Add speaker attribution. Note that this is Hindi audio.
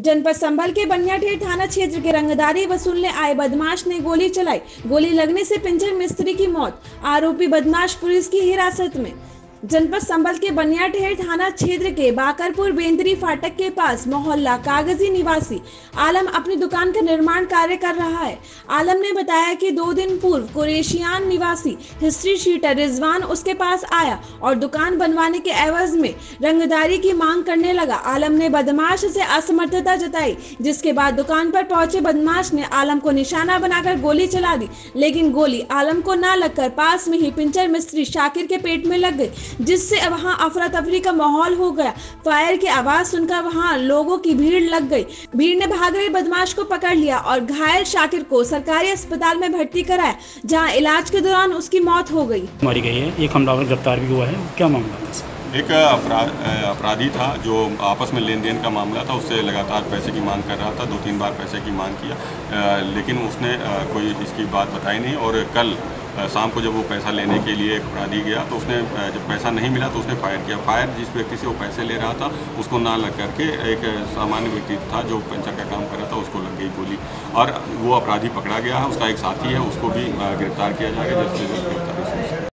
Speaker 1: जनपद संभल के बनियाठेर थाना क्षेत्र के रंगदारी वसूलने आए बदमाश ने गोली चलाई। गोली लगने से पिंजर मिस्त्री की मौत, आरोपी बदमाश पुलिस की हिरासत में। जनपद संभल के बनियाठेर थाना क्षेत्र के बाकरपुर बेंद्री फाटक के पास मोहल्ला कागज़ी निवासी आलम अपनी दुकान का निर्माण कार्य कर रहा है। आलम ने बताया कि दो दिन पूर्व कुरेशियान निवासी हिस्ट्री शीटर रिजवान उसके पास आया और दुकान बनवाने के एवज में रंगदारी की मांग करने लगा। आलम ने बदमाश से असमर्थता जताई, जिसके बाद दुकान पर पहुँचे बदमाश ने आलम को निशाना बनाकर गोली चला दी, लेकिन गोली आलम को न लगकर पास में ही पिंचर मिस्त्री शाकिर के पेट में लग गई। जिससे वहाँ अफरा तफरी का माहौल हो गया। फायर की आवाज़ सुनकर वहाँ लोगों की भीड़ लग गई। भीड़ ने भाग रहे बदमाश को पकड़ लिया और घायल शाकिर को सरकारी अस्पताल में भर्ती कराया जहाँ इलाज के दौरान उसकी मौत हो गई।
Speaker 2: मारी गई है। एक हमलावर गिरफ़्तार भी हुआ है। क्या मामला था
Speaker 3: एक अपराधी था जो आपस में लेन देन का मामला था। उससे लगातार पैसे की मांग कर रहा था। दो तीन बार पैसे की मांग किया। लेकिन उसने कोई इसकी बात बताई नहीं और कल शाम को जब वो पैसा लेने के लिए अपराधी गया तो उसने जब पैसा नहीं मिला तो उसने फायर किया। फायर जिस व्यक्ति से वो पैसे ले रहा था, उसको ना लग करके एक सामान्य व्यक्ति था जो पंचर का काम कर रहा था, उसको लग गई गोली। और वो अपराधी पकड़ा गया है, उसका एक साथी है, उसको भी गिरफ़्तार किया जाएगा जल्द से गिरफ़्तार